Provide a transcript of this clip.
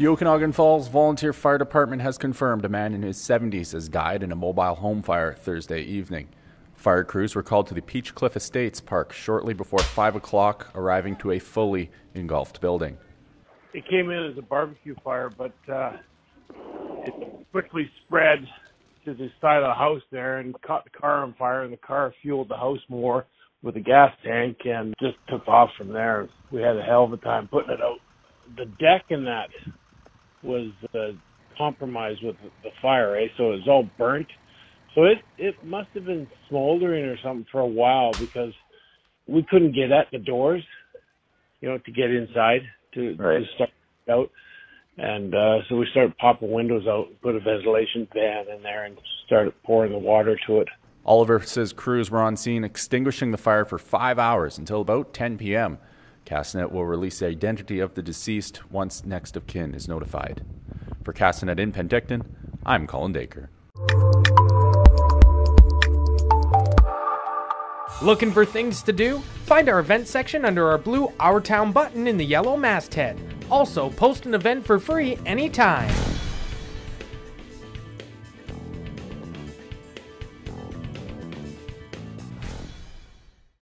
The Okanagan Falls Volunteer Fire Department has confirmed a man in his 70s has died in a mobile home fire Thursday evening. Fire crews were called to the Peach Cliff Estates Park shortly before 5 o'clock, arriving to a fully engulfed building. It came in as a barbecue fire, but uh, it quickly spread to the side of the house there and caught the car on fire, and the car fueled the house more with a gas tank and just took off from there. We had a hell of a time putting it out. The deck in that was uh, compromised with the fire, eh? So it was all burnt. So it it must have been smoldering or something for a while because we couldn't get at the doors, you know, to get inside to, Right. to start out. And uh, so we started popping windows out, put a ventilation fan in there, and started pouring the water to it. Oliver says crews were on scene extinguishing the fire for five hours until about 10 p.m. Castanet will release the identity of the deceased once next of kin is notified. For Castanet in Penticton, I'm Colin Dacre. Looking for things to do? Find our event section under our blue Our Town button in the yellow masthead. Also, post an event for free anytime.